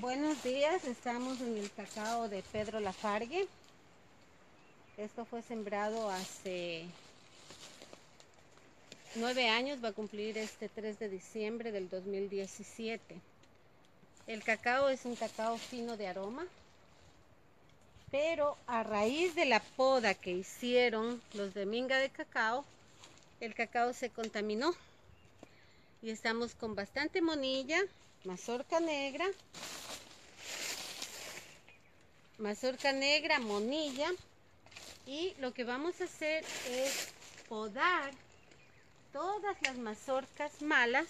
Buenos días, estamos en el cacao de Pedro Lafargue. Esto fue sembrado hace nueve años, va a cumplir este 3 de diciembre del 2017. El cacao es un cacao fino de aroma, pero a raíz de la poda que hicieron los de Minga de Cacao, el cacao se contaminó y estamos con bastante monilla, mazorca negra, mazorca negra, monilla y lo que vamos a hacer es podar todas las mazorcas malas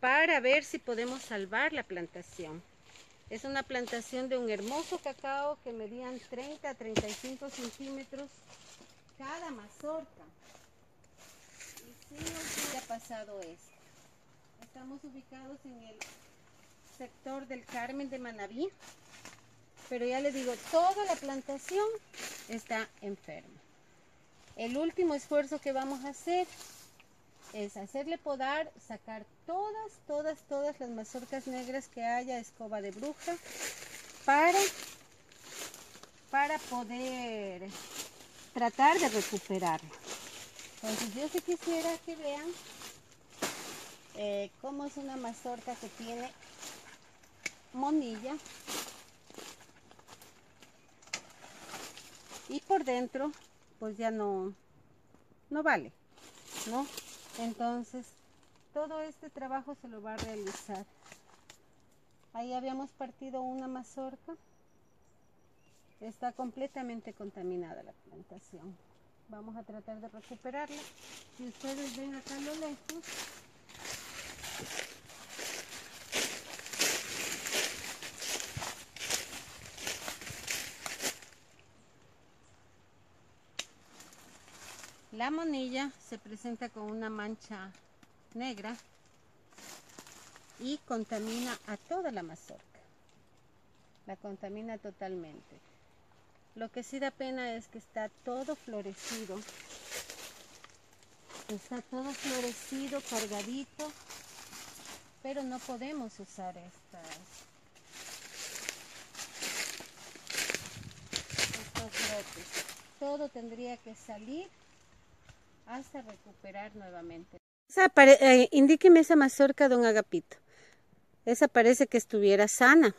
para ver si podemos salvar la plantación. Es una plantación de un hermoso cacao que medían 30 a 35 centímetros cada mazorca. Y si nos ha pasado esto. Estamos ubicados en el sector del Carmen de Manabí, pero ya les digo, toda la plantación está enferma. El último esfuerzo que vamos a hacer es hacerle podar, sacar todas, todas, todas las mazorcas negras que haya, escoba de bruja, para, para poder tratar de recuperarlo. Entonces yo si quisiera que vean eh, cómo es una mazorca que tiene monilla y por dentro pues ya no no vale no entonces todo este trabajo se lo va a realizar. Ahí habíamos partido una mazorca. Está completamente contaminada la plantación. Vamos a tratar de recuperarla. Si ustedes ven acá a lo lejos La monilla se presenta con una mancha negra y contamina a toda la mazorca. La contamina totalmente. Lo que sí da pena es que está todo florecido. Está todo florecido, cargadito, pero no podemos usar estas, estos. Todo tendría que salir hasta recuperar nuevamente. Eh, indíqueme esa mazorca, don Agapito. Esa parece que estuviera sana.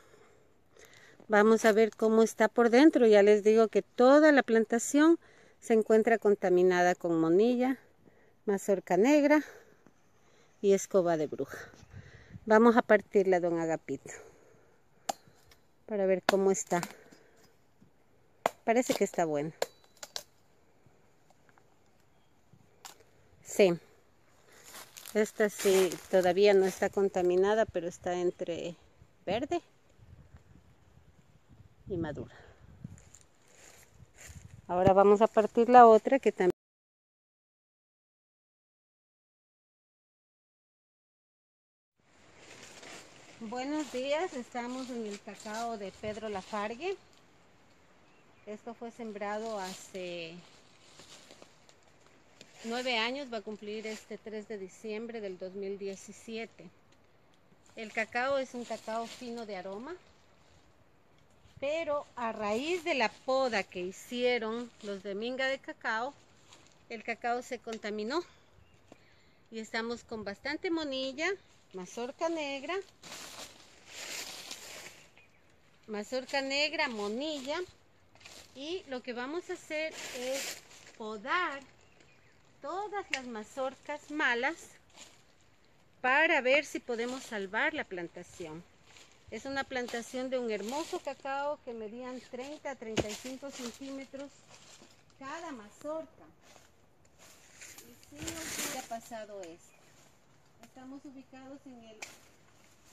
Vamos a ver cómo está por dentro. Ya les digo que toda la plantación se encuentra contaminada con monilla, mazorca negra y escoba de bruja. Vamos a partirla, don Agapito, para ver cómo está. Parece que está buena. Sí. Esta sí todavía no está contaminada, pero está entre verde y madura. Ahora vamos a partir la otra que también Buenos días, estamos en el cacao de Pedro Lafargue. Esto fue sembrado hace nueve años, va a cumplir este 3 de diciembre del 2017. El cacao es un cacao fino de aroma, pero a raíz de la poda que hicieron los de Minga de Cacao, el cacao se contaminó y estamos con bastante monilla, mazorca negra, mazorca negra, monilla y lo que vamos a hacer es podar todas las mazorcas malas para ver si podemos salvar la plantación. Es una plantación de un hermoso cacao que medían 30 a 35 centímetros cada mazorca. Y si nos ha pasado esto. Estamos ubicados en el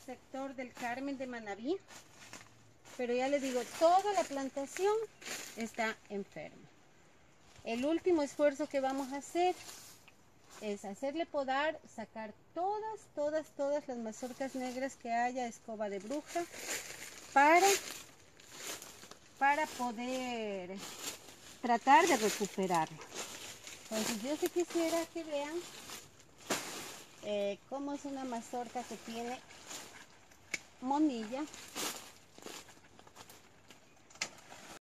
sector del Carmen de Manabí, pero ya les digo, toda la plantación está enferma. El último esfuerzo que vamos a hacer es hacerle podar, sacar todas, todas, todas las mazorcas negras que haya, escoba de bruja, para, para poder tratar de recuperarlo. Entonces yo si quisiera que vean una mazorca que tiene monilla